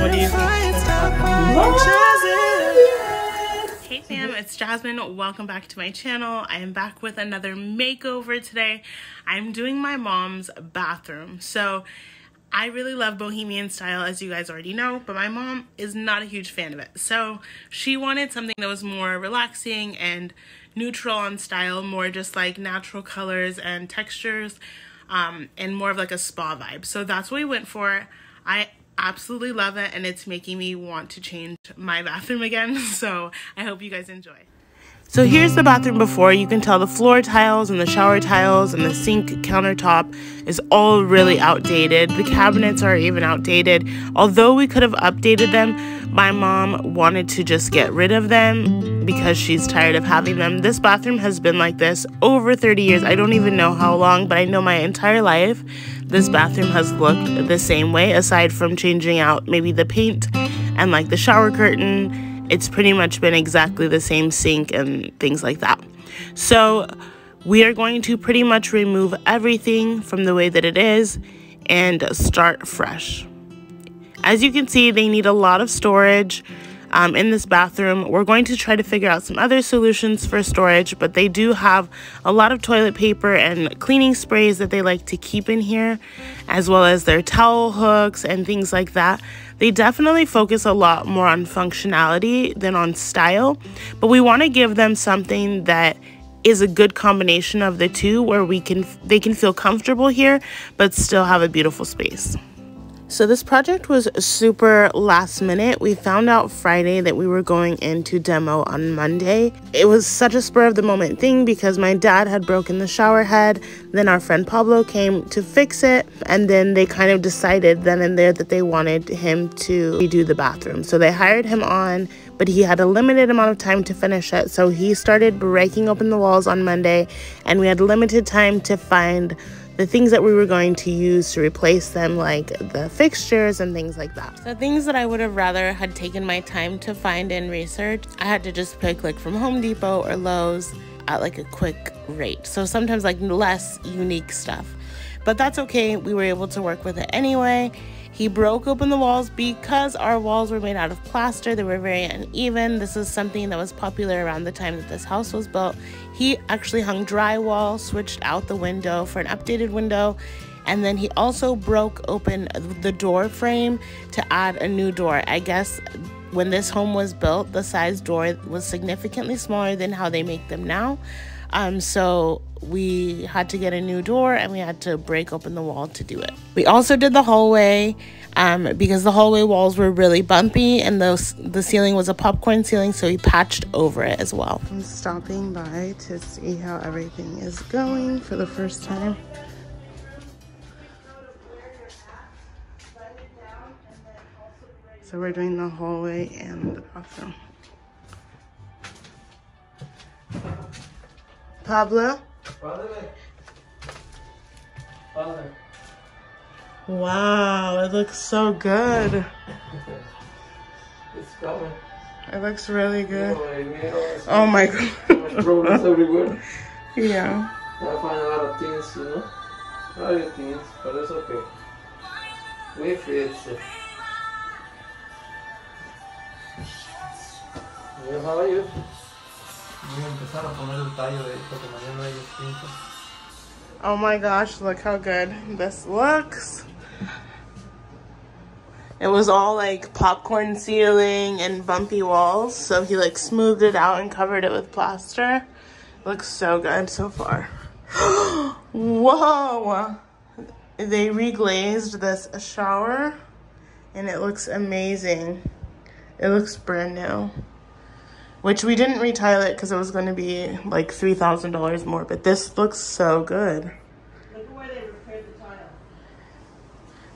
Hey fam, it's Jasmine. Welcome back to my channel. I am back with another makeover today. I'm doing my mom's bathroom. So I really love bohemian style, as you guys already know, but my mom is not a huge fan of it. So she wanted something that was more relaxing and neutral on style, more just like natural colors and textures, um, and more of like a spa vibe. So that's what we went for. I absolutely love it, and it's making me want to change my bathroom again. So I hope you guys enjoy. So here's the bathroom before. You can tell the floor tiles and the shower tiles and the sink countertop is all really outdated. The cabinets are even outdated. Although we could have updated them, my mom wanted to just get rid of them because she's tired of having them. This bathroom has been like this over 30 years. I don't even know how long, but I know my entire life this bathroom has looked the same way aside from changing out maybe the paint and like the shower curtain it's pretty much been exactly the same sink and things like that. So we are going to pretty much remove everything from the way that it is and start fresh. As you can see, they need a lot of storage um, in this bathroom. We're going to try to figure out some other solutions for storage, but they do have a lot of toilet paper and cleaning sprays that they like to keep in here, as well as their towel hooks and things like that. They definitely focus a lot more on functionality than on style, but we want to give them something that is a good combination of the two where we can they can feel comfortable here but still have a beautiful space. So this project was super last minute. We found out Friday that we were going into demo on Monday. It was such a spur of the moment thing because my dad had broken the shower head. Then our friend Pablo came to fix it. And then they kind of decided then and there that they wanted him to redo the bathroom. So they hired him on, but he had a limited amount of time to finish it. So he started breaking open the walls on Monday and we had limited time to find the things that we were going to use to replace them, like the fixtures and things like that. So things that I would have rather had taken my time to find and research, I had to just pick like from Home Depot or Lowe's at like a quick rate. So sometimes like less unique stuff. But that's okay. We were able to work with it anyway. He broke open the walls because our walls were made out of plaster. They were very uneven. This is something that was popular around the time that this house was built. He actually hung drywall, switched out the window for an updated window, and then he also broke open the door frame to add a new door. I guess when this home was built, the size door was significantly smaller than how they make them now. Um, so we had to get a new door and we had to break open the wall to do it. We also did the hallway um, because the hallway walls were really bumpy and the, the ceiling was a popcorn ceiling, so we patched over it as well. I'm stopping by to see how everything is going for the first time. So we're doing the hallway and the bathroom. Pablo? Wow, it looks so good. It's coming. It looks really good. Oh my god. problems everywhere. Yeah. I find a lot of things, you know. A lot of things, but it's okay. We fix it. How are you? Voy a empezar a poner el tallo de esto que mañana. Oh my gosh, look how good this looks. It was all like popcorn ceiling and bumpy walls, so he like smoothed it out and covered it with plaster. Looks so good so far. Whoa! They reglazed this shower and it looks amazing. It looks brand new which we didn't retile it because it was going to be like $3,000 more, but this looks so good. Look at where they repaired the tile.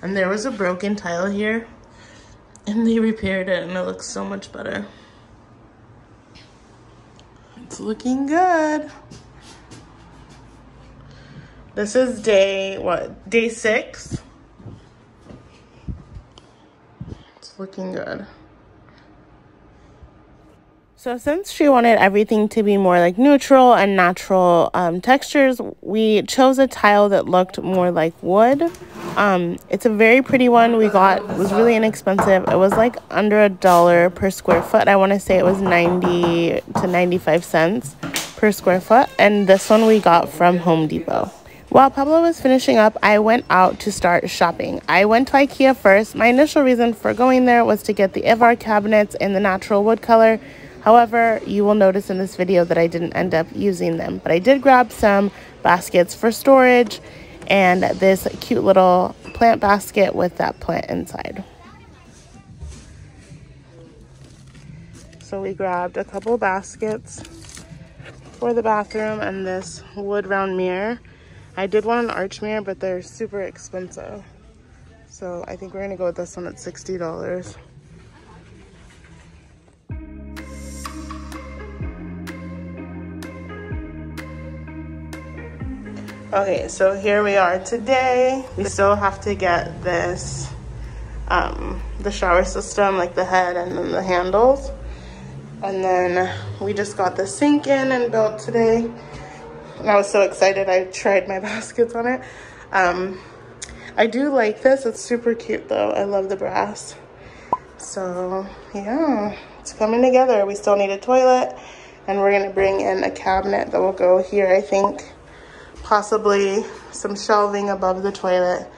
And there was a broken tile here, and they repaired it, and it looks so much better. It's looking good. This is day, what, day six? It's looking good. So since she wanted everything to be more like neutral and natural um, textures, we chose a tile that looked more like wood. Um, it's a very pretty one we got. It was really inexpensive. It was like under a dollar per square foot. I want to say it was 90 to 95 cents per square foot. And this one we got from Home Depot. While Pablo was finishing up, I went out to start shopping. I went to Ikea first. My initial reason for going there was to get the Ivar cabinets in the natural wood color. However, you will notice in this video that I didn't end up using them. But I did grab some baskets for storage and this cute little plant basket with that plant inside. So we grabbed a couple baskets for the bathroom and this wood round mirror. I did want an arch mirror, but they're super expensive. So I think we're gonna go with this one at $60. Okay, so here we are today. We still have to get this, um, the shower system, like the head and then the handles. And then we just got the sink in and built today. And I was so excited. I tried my baskets on it. Um, I do like this. It's super cute though. I love the brass. So yeah, it's coming together. We still need a toilet and we're gonna bring in a cabinet that will go here, I think. Possibly some shelving above the toilet.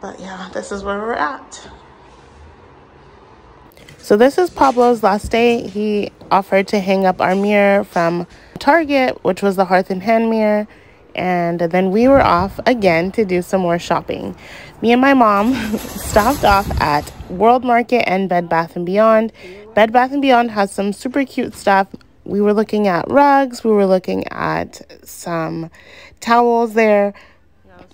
But yeah, this is where we're at. So this is Pablo's last day. He offered to hang up our mirror from Target, which was the Hearth and Hand mirror. And then we were off again to do some more shopping. Me and my mom stopped off at World Market and Bed Bath & Beyond. Bed Bath & Beyond has some super cute stuff. We were looking at rugs. We were looking at some towels there.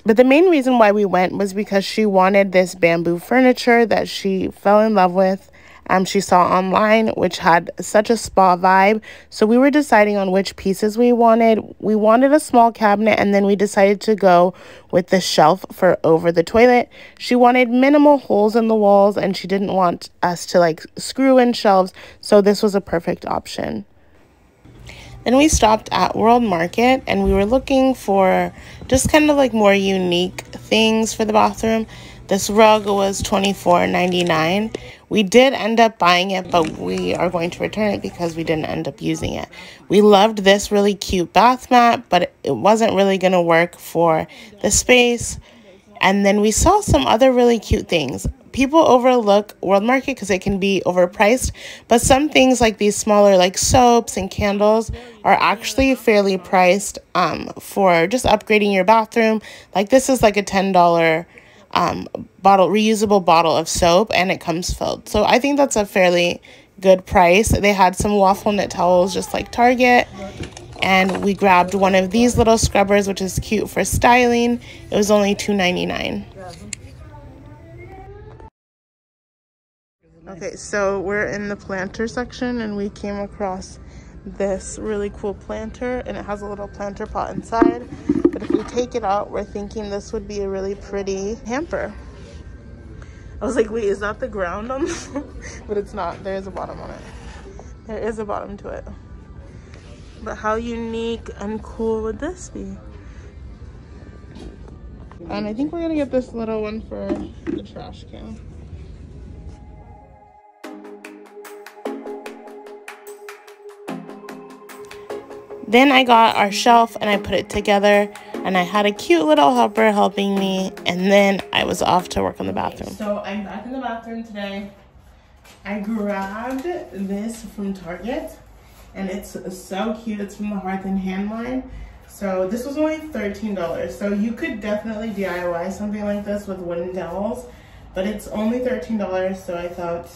But the main reason why we went was because she wanted this bamboo furniture that she fell in love with um, she saw online, which had such a spa vibe. So we were deciding on which pieces we wanted. We wanted a small cabinet, and then we decided to go with the shelf for over the toilet. She wanted minimal holes in the walls, and she didn't want us to like screw in shelves. So this was a perfect option. Then we stopped at World Market and we were looking for just kind of like more unique things for the bathroom. This rug was $24.99. We did end up buying it, but we are going to return it because we didn't end up using it. We loved this really cute bath mat, but it wasn't really going to work for the space. And then we saw some other really cute things. People overlook World Market because it can be overpriced, but some things like these smaller like soaps and candles are actually fairly priced um, for just upgrading your bathroom. Like this is like a $10 um, bottle, reusable bottle of soap, and it comes filled. So I think that's a fairly good price. They had some waffle knit towels just like Target. And we grabbed one of these little scrubbers, which is cute for styling. It was only $2.99. Okay, so we're in the planter section and we came across this really cool planter and it has a little planter pot inside. But if we take it out, we're thinking this would be a really pretty hamper. I was like, wait, is that the ground on But it's not. There is a bottom on it. There is a bottom to it. But how unique and cool would this be? And I think we're gonna get this little one for the trash can. Then I got our shelf and I put it together and I had a cute little helper helping me and then I was off to work on the bathroom. So I'm back in the bathroom today. I grabbed this from Target and it's so cute. It's from the Hearth and Hand line. So this was only $13. So you could definitely DIY something like this with wooden dowels, but it's only $13. So I thought,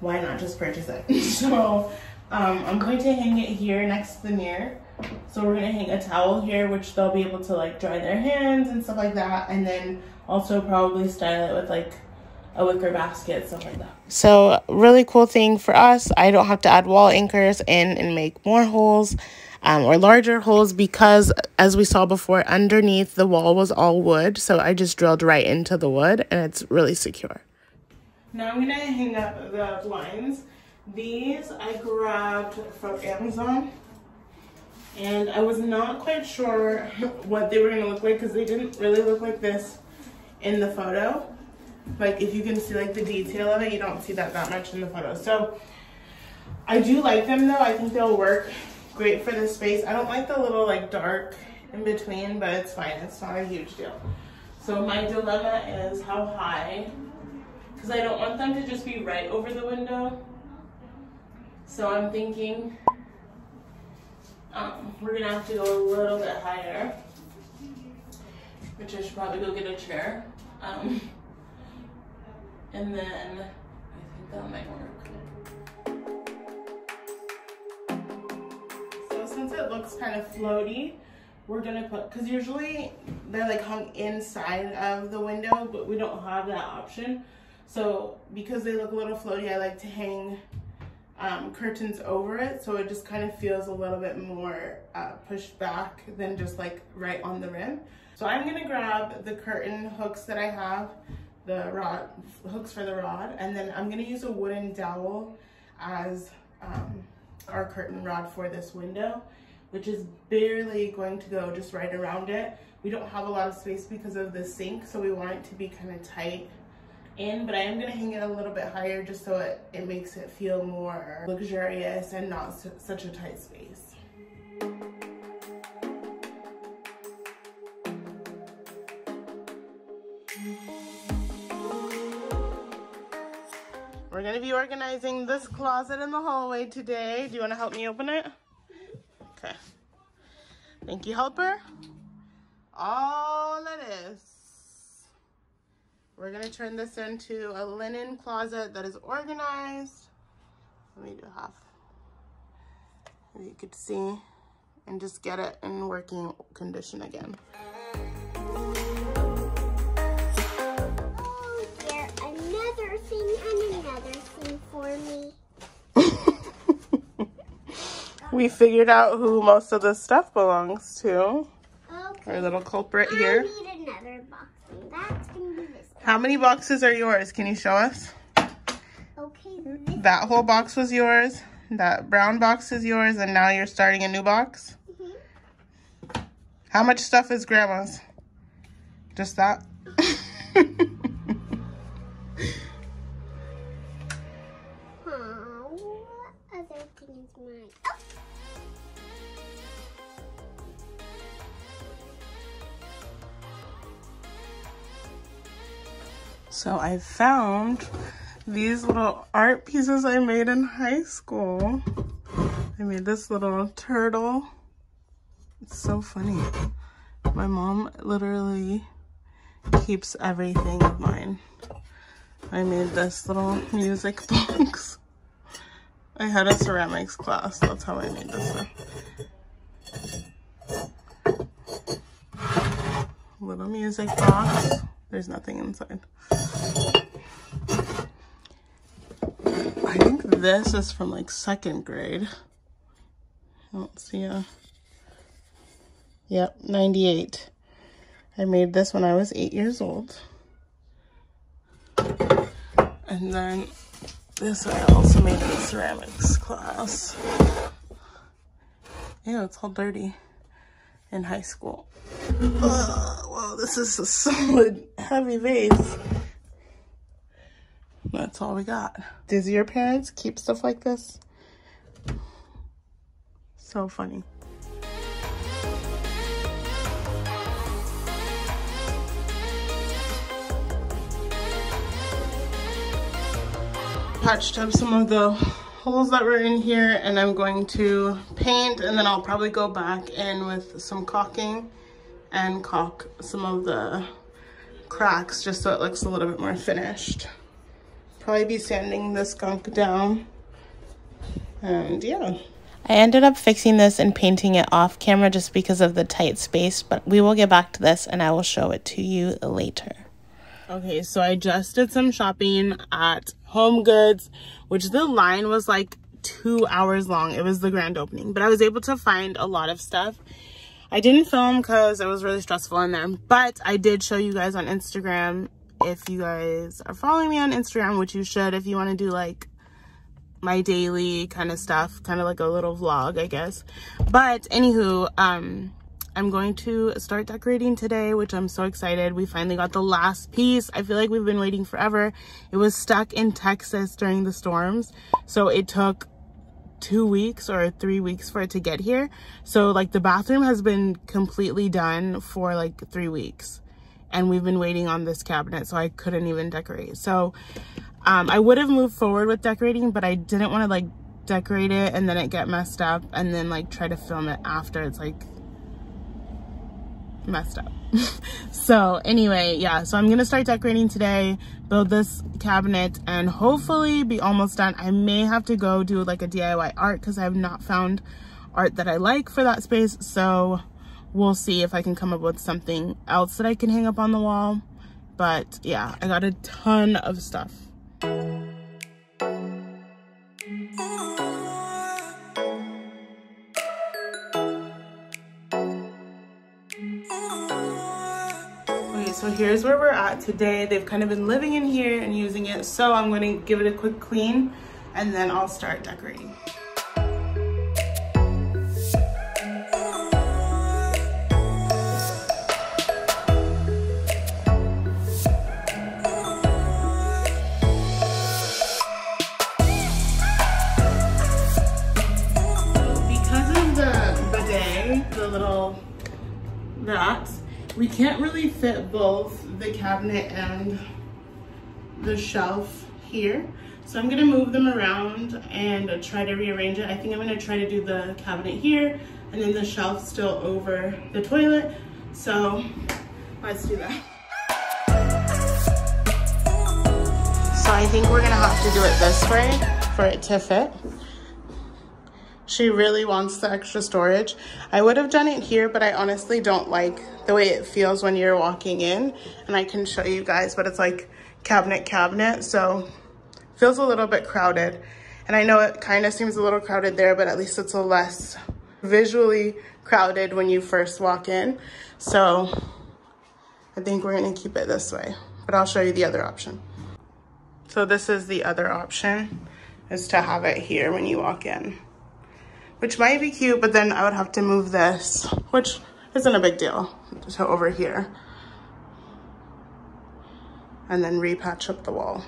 why not just purchase it? so um, I'm going to hang it here next to the mirror. So we're gonna hang a towel here, which they'll be able to like dry their hands and stuff like that. And then also probably style it with like a wicker basket, stuff like that. So really cool thing for us. I don't have to add wall anchors in and make more holes um, or larger holes because as we saw before, underneath the wall was all wood. So I just drilled right into the wood and it's really secure. Now I'm gonna hang up the blinds. These I grabbed from Amazon and I was not quite sure what they were gonna look like because they didn't really look like this in the photo. Like if you can see like the detail of it, you don't see that that much in the photo. So I do like them though. I think they'll work great for this space. I don't like the little like dark in between, but it's fine. It's not a huge deal. So my dilemma is how high, because I don't want them to just be right over the window. So I'm thinking um, we're gonna have to go a little bit higher, which I should probably go get a chair. Um, and then I think that might work. So since it looks kind of floaty, we're gonna put, cause usually they're like hung inside of the window, but we don't have that option. So because they look a little floaty, I like to hang um, curtains over it. So it just kind of feels a little bit more uh, pushed back than just like right on the rim. So I'm gonna grab the curtain hooks that I have, the rod hooks for the rod, and then I'm gonna use a wooden dowel as um, our curtain rod for this window, which is barely going to go just right around it. We don't have a lot of space because of the sink, so we want it to be kind of tight in, but I am gonna hang it a little bit higher just so it, it makes it feel more luxurious and not such a tight space. We're gonna be organizing this closet in the hallway today. Do you wanna help me open it? Okay. Thank you, helper. All it is. We're gonna turn this into a linen closet that is organized. Let me do half. You could see and just get it in working condition again. we figured out who most of the stuff belongs to. Okay. Our little culprit I here. need another box. That's gonna be this. How many boxes are yours? Can you show us? Okay. That whole box was yours. That brown box is yours, and now you're starting a new box. Mhm. How much stuff is grandma's? Just that? So I found these little art pieces I made in high school. I made this little turtle. It's so funny. My mom literally keeps everything of mine. I made this little music box. I had a ceramics class. That's how I made this one. Little music box. There's nothing inside. I think this is from like second grade. I don't see a. Yep, 98. I made this when I was eight years old. And then this I also made in ceramics class. Ew, it's all dirty in high school. Ugh, wow, this is a solid, heavy vase. That's all we got. Does your parents keep stuff like this? So funny. Patched up some of the holes that were in here and I'm going to paint and then I'll probably go back in with some caulking and caulk some of the cracks just so it looks a little bit more finished. Probably be sanding the skunk down and yeah. I ended up fixing this and painting it off camera just because of the tight space, but we will get back to this and I will show it to you later. Okay, so I just did some shopping at Home Goods, which the line was like two hours long. It was the grand opening, but I was able to find a lot of stuff. I didn't film because it was really stressful in there, but I did show you guys on Instagram. If you guys are following me on Instagram, which you should if you want to do like my daily kind of stuff, kind of like a little vlog, I guess. But anywho, um, I'm going to start decorating today, which I'm so excited. We finally got the last piece. I feel like we've been waiting forever. It was stuck in Texas during the storms. So it took two weeks or three weeks for it to get here. So like the bathroom has been completely done for like three weeks and we've been waiting on this cabinet so I couldn't even decorate. So um, I would have moved forward with decorating, but I didn't want to like decorate it and then it get messed up and then like try to film it after it's like messed up. so anyway, yeah, so I'm gonna start decorating today, build this cabinet and hopefully be almost done. I may have to go do like a DIY art because I have not found art that I like for that space. So we'll see if I can come up with something else that I can hang up on the wall. But yeah, I got a ton of stuff. Okay, so here's where we're at today. They've kind of been living in here and using it. So I'm gonna give it a quick clean and then I'll start decorating. We can't really fit both the cabinet and the shelf here. So I'm gonna move them around and try to rearrange it. I think I'm gonna try to do the cabinet here and then the shelf still over the toilet. So let's do that. So I think we're gonna have to do it this way for it to fit. She really wants the extra storage. I would have done it here, but I honestly don't like the way it feels when you're walking in. And I can show you guys, but it's like cabinet, cabinet. So feels a little bit crowded. And I know it kind of seems a little crowded there, but at least it's a less visually crowded when you first walk in. So I think we're gonna keep it this way, but I'll show you the other option. So this is the other option, is to have it here when you walk in which might be cute, but then I would have to move this, which isn't a big deal, to over here. And then repatch up the wall.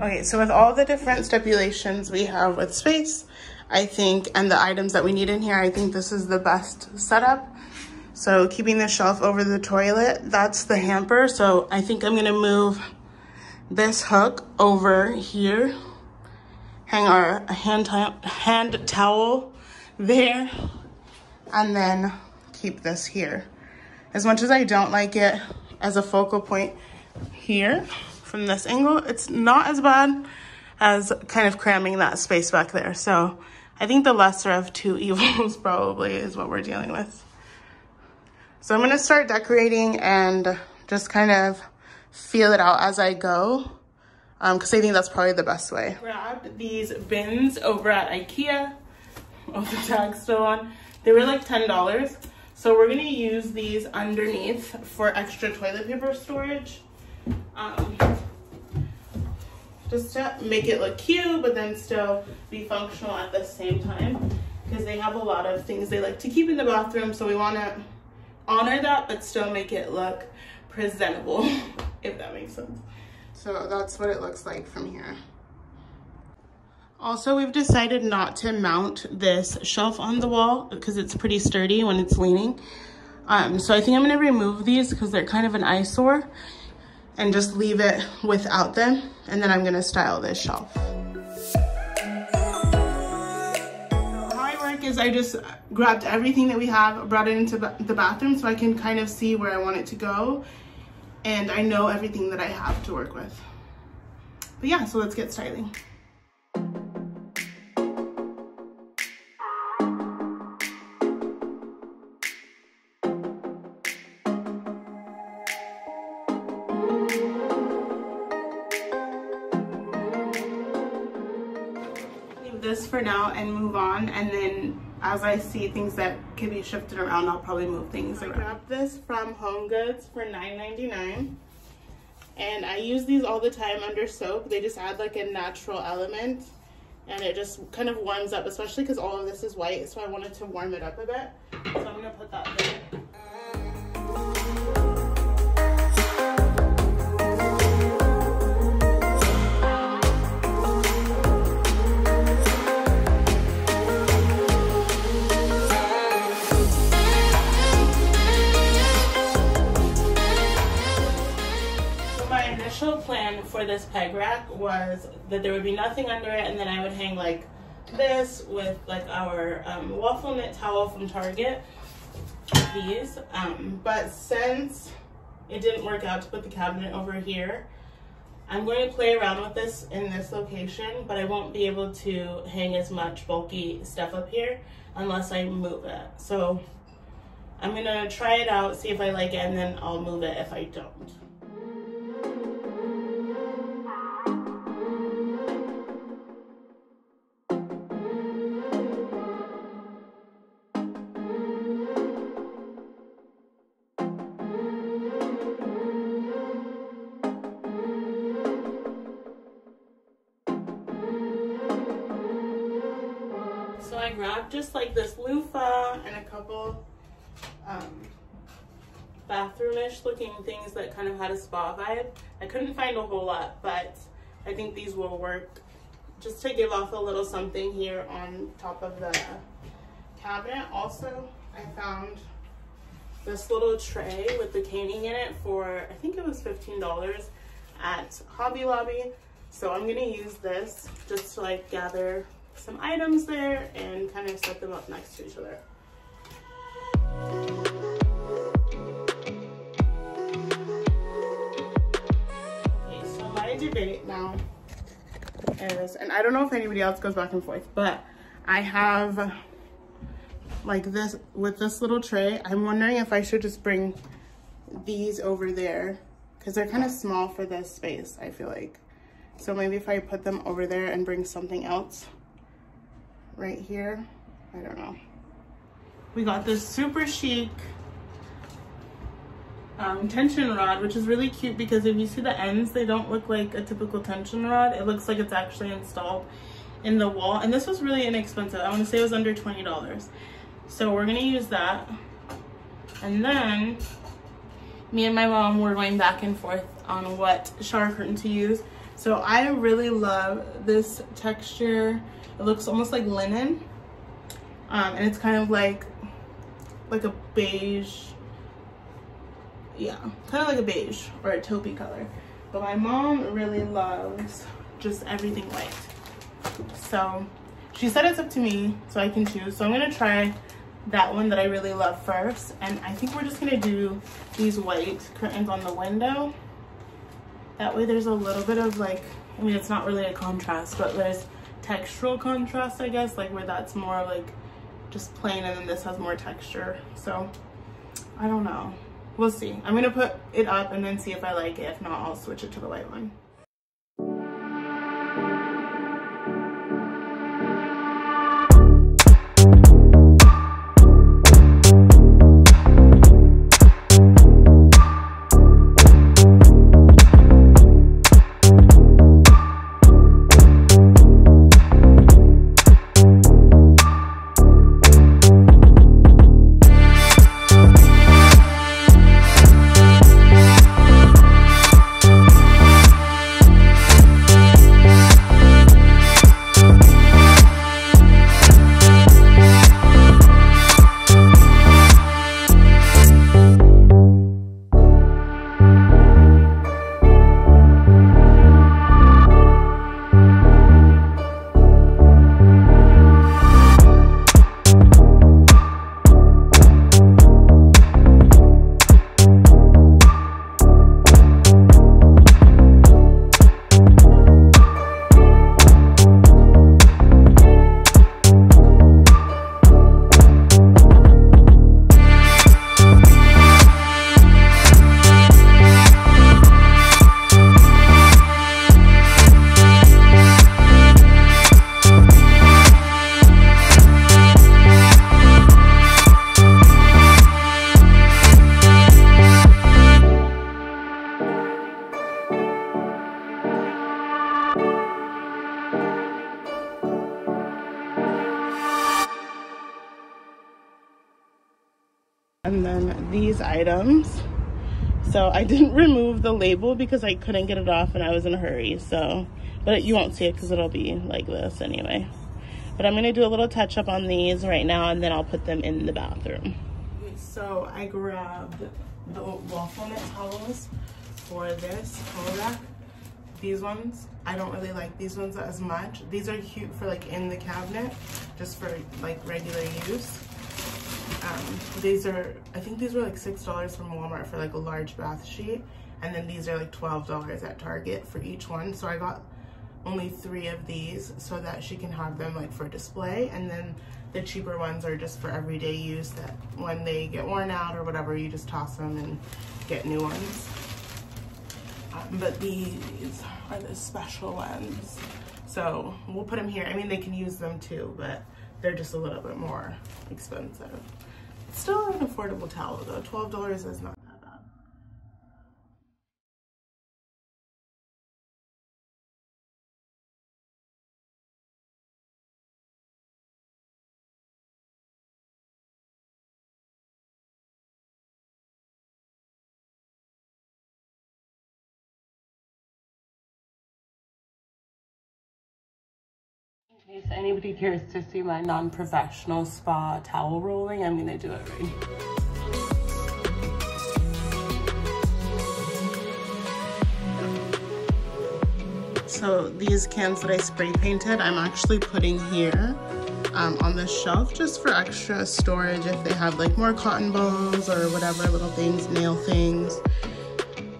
Okay, so with all the different stipulations we have with space, I think, and the items that we need in here, I think this is the best setup. So keeping the shelf over the toilet, that's the hamper. So I think I'm gonna move this hook over here hang our hand, hand towel there and then keep this here. As much as I don't like it as a focal point here from this angle, it's not as bad as kind of cramming that space back there. So I think the lesser of two evils probably is what we're dealing with. So I'm gonna start decorating and just kind of feel it out as I go because um, I think that's probably the best way. Grabbed these bins over at Ikea. Oh, the tag's still on. They were like $10. So we're gonna use these underneath for extra toilet paper storage. Um, just to make it look cute, but then still be functional at the same time. Because they have a lot of things they like to keep in the bathroom. So we wanna honor that, but still make it look presentable, if that makes sense. So that's what it looks like from here. Also, we've decided not to mount this shelf on the wall because it's pretty sturdy when it's leaning. Um, so I think I'm gonna remove these because they're kind of an eyesore and just leave it without them. And then I'm gonna style this shelf. How I work is I just grabbed everything that we have, brought it into the bathroom so I can kind of see where I want it to go and I know everything that I have to work with. But yeah, so let's get styling. For now and move on and then as I see things that can be shifted around, I'll probably move things around. I grabbed this from Home Goods for $9.99. And I use these all the time under soap. They just add like a natural element and it just kind of warms up, especially because all of this is white. So I wanted to warm it up a bit. So I'm gonna put that there. Initial plan for this peg rack was that there would be nothing under it, and then I would hang like this with like our um, waffle knit towel from Target. These, um, but since it didn't work out to put the cabinet over here, I'm going to play around with this in this location, but I won't be able to hang as much bulky stuff up here unless I move it. So I'm gonna try it out, see if I like it, and then I'll move it if I don't. I grabbed just like this loofah and a couple um, bathroomish looking things that kind of had a spa vibe. I couldn't find a whole lot, but I think these will work just to give off a little something here on top of the cabinet. Also, I found this little tray with the caning in it for, I think it was $15 at Hobby Lobby. So I'm gonna use this just to like gather some items there and kind of set them up next to each other. Okay, so my debate now is, and I don't know if anybody else goes back and forth, but I have like this, with this little tray, I'm wondering if I should just bring these over there because they're kind of small for this space, I feel like. So maybe if I put them over there and bring something else right here, I don't know. We got this super chic um, tension rod, which is really cute because if you see the ends, they don't look like a typical tension rod. It looks like it's actually installed in the wall. And this was really inexpensive. I want to say it was under $20. So we're going to use that. And then me and my mom were going back and forth on what shower curtain to use. So I really love this texture. It looks almost like linen. Um, and it's kind of like like a beige yeah kind of like a beige or a taupey color. But my mom really loves just everything white. So she said it's up to me so I can choose. So I'm gonna try that one that I really love first. And I think we're just gonna do these white curtains on the window. That way there's a little bit of like I mean it's not really a contrast but there's textural contrast I guess like where that's more like just plain and then this has more texture. So I don't know. We'll see. I'm gonna put it up and then see if I like it. If not I'll switch it to the white one I didn't remove the label because I couldn't get it off and I was in a hurry. So, but you won't see it because it'll be like this anyway. But I'm gonna do a little touch up on these right now and then I'll put them in the bathroom. So I grabbed the waffle knit towels for this rack. These ones, I don't really like these ones as much. These are cute for like in the cabinet, just for like regular use. Um, these are, I think these were like $6 from Walmart for like a large bath sheet. And then these are like $12 at Target for each one. So I got only three of these so that she can have them like for display. And then the cheaper ones are just for everyday use that when they get worn out or whatever, you just toss them and get new ones. Um, but these are the special ones. So we'll put them here. I mean, they can use them too, but they're just a little bit more expensive. Still an affordable towel though. $12 is not Case anybody cares to see my non-professional spa towel rolling, I'm gonna do it right. So these cans that I spray painted, I'm actually putting here um, on the shelf just for extra storage if they have like more cotton balls or whatever little things, nail things,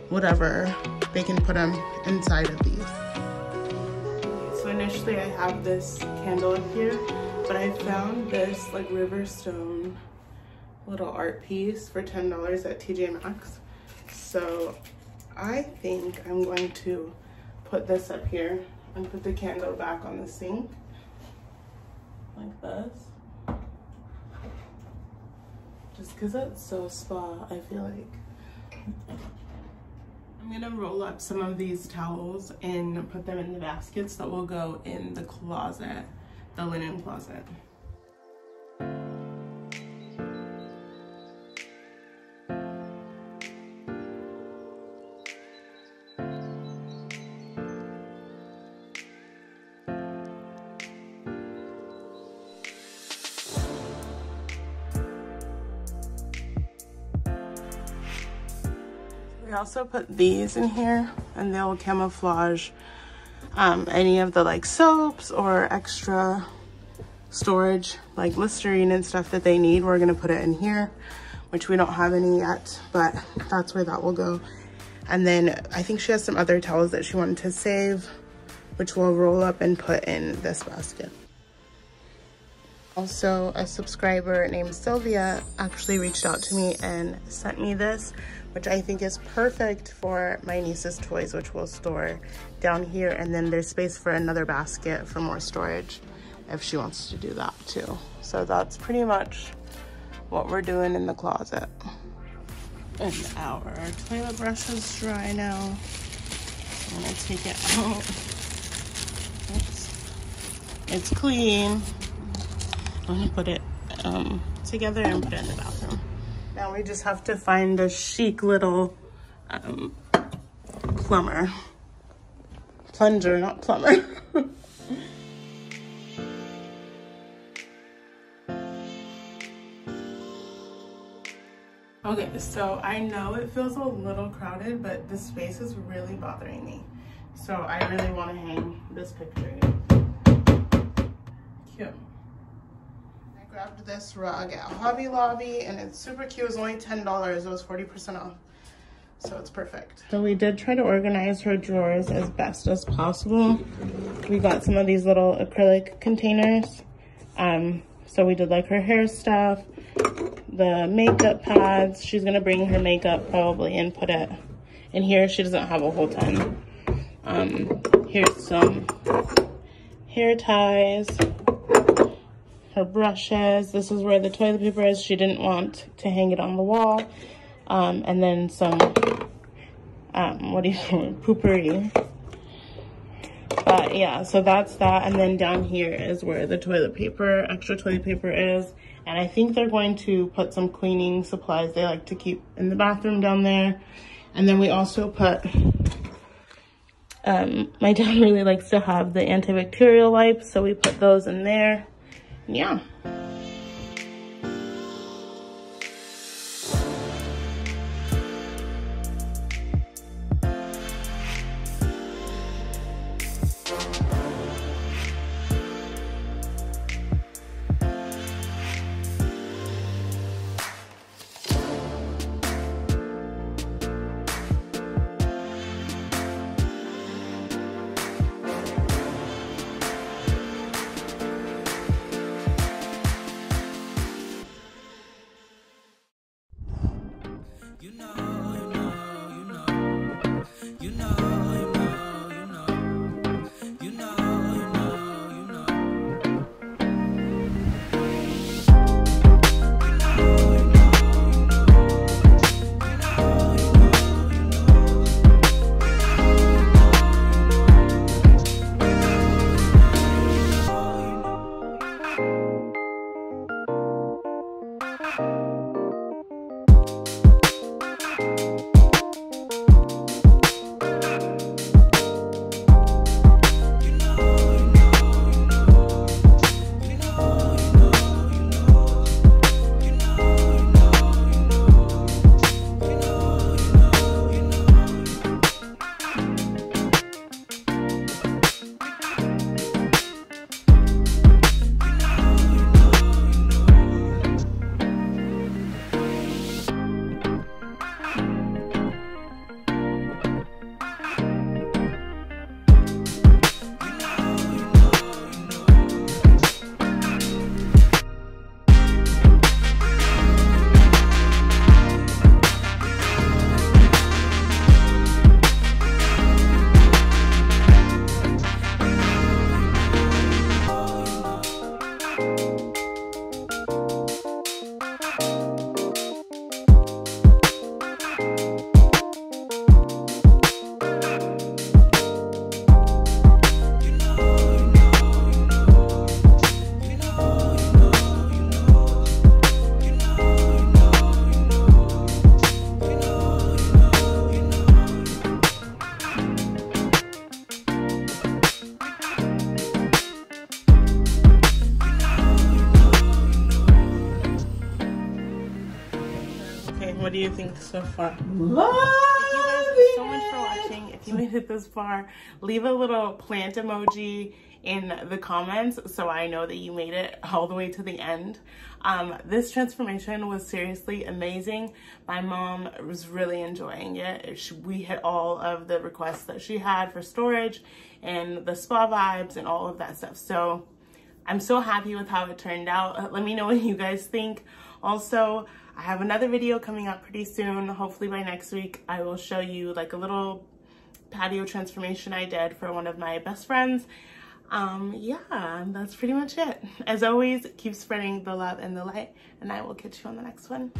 whatever, they can put them inside of these. Initially I have this candle up here, but I found this like Riverstone little art piece for $10 at TJ Maxx. So I think I'm going to put this up here and put the candle back on the sink like this. Just because it's so spa, I feel like. I'm gonna roll up some of these towels and put them in the baskets that will go in the closet, the linen closet. Also put these in here and they'll camouflage um, any of the like soaps or extra storage like Listerine and stuff that they need. We're gonna put it in here, which we don't have any yet, but that's where that will go. And then I think she has some other towels that she wanted to save, which we'll roll up and put in this basket. Also, a subscriber named Sylvia actually reached out to me and sent me this, which I think is perfect for my niece's toys, which we'll store down here. And then there's space for another basket for more storage if she wants to do that too. So that's pretty much what we're doing in the closet. And our toilet brush is dry now. I'm gonna take it out. Oops. It's clean. I'm gonna put it um, together and put it in the bathroom. Now we just have to find a chic little um, plumber. Plunger, not plumber. okay, so I know it feels a little crowded, but the space is really bothering me. So I really want to hang this picture. Cute. Grabbed this rug at Hobby Lobby and it's super cute. It was only $10. It was 40% off. So it's perfect. So we did try to organize her drawers as best as possible. We got some of these little acrylic containers. Um, so we did like her hair stuff, the makeup pads. She's gonna bring her makeup probably and put it in here. She doesn't have a whole ton. Um, here's some hair ties her brushes. This is where the toilet paper is. She didn't want to hang it on the wall. Um, and then some, um, what do you call it, Poo-Pourri. But yeah, so that's that. And then down here is where the toilet paper, extra toilet paper is. And I think they're going to put some cleaning supplies they like to keep in the bathroom down there. And then we also put, um, my dad really likes to have the antibacterial wipes. So we put those in there. Yeah. What do you think so far? Love Thank you guys so much for watching. If you made it this far, leave a little plant emoji in the comments so I know that you made it all the way to the end. Um, this transformation was seriously amazing. My mom was really enjoying it. She, we hit all of the requests that she had for storage and the spa vibes and all of that stuff. So I'm so happy with how it turned out. Let me know what you guys think. Also, I have another video coming up pretty soon. Hopefully by next week, I will show you like a little patio transformation I did for one of my best friends. Um, yeah, that's pretty much it. As always, keep spreading the love and the light, and I will catch you on the next one.